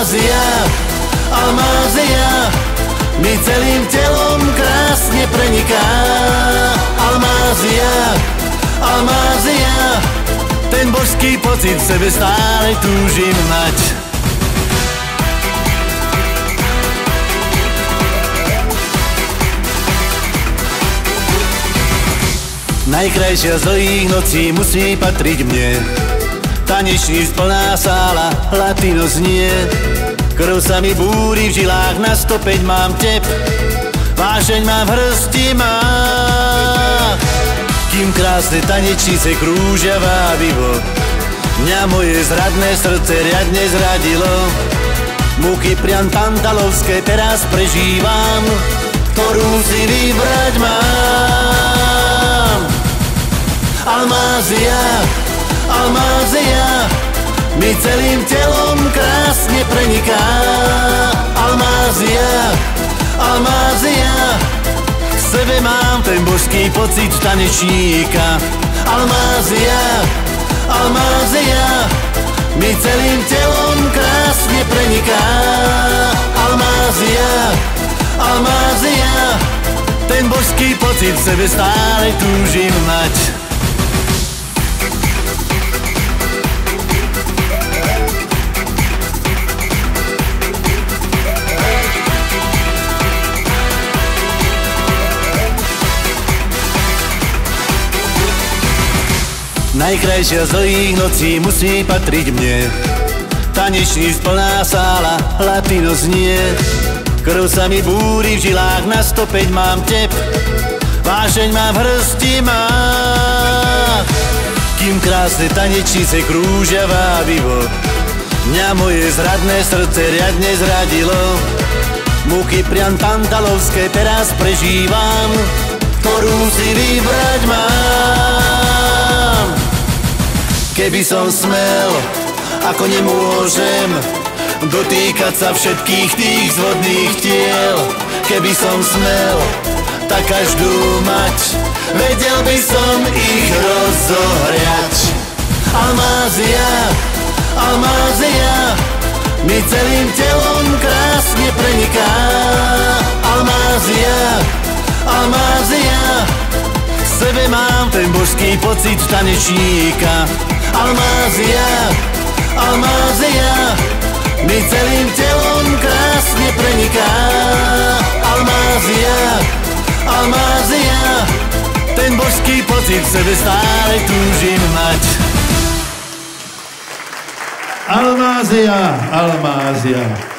Almázia, Almázia, mi celým telom krásne preniká. Almázia, Almázia, ten božský pocit v sebe stále túžim mať. Najkrajšia z nocí musí patriť mne Tanečný splná sála, latino znie. Krv sa mi búri v žilách, na 105 mám tep. Vášeň mám v hrsti má. Kým krásne tanečnice krúžia vábivo Mňa moje zradné srdce riadne zradilo. Múky priam tantalovské teraz prežívam Ktorú si vybrať mám. Almázia, Almázia mi celým telom krásne preniká. Almázia, Almázia v sebe mám ten božský pocit tanečníka. Almázia, Almázia mi celým telom krásne preniká. Almázia, Almázia ten božský pocit v sebe stále túžim mať. Najkrajšia z dlhých nocí musí patriť mne. Tanečný splná sála, latino znie. Krv sa mi búri v žilách, na 105 mám tep. Vášeň mám v hrsti má. Kým krásne tanečnice krúžia vábivo Mňa moje zradné srdce riadne zradilo. Múky priam tantalovské teraz prežívam Ktorú Keby som smel, ako nemôžem Dotýkať sa všetkých tých zvodných tiel. Keby som smel, tak každú mať Vedel by som ich rozohriať. Almázia, Almázia Mi celým telom krásne preniká. Almázia V sebe mám ten božský pocit tanečníka Almázia, Almázia mi celým telom krásne preniká. Almázia, Almázia, ten božský pocit v sebe stále túžim mať. Almázia, Almázia.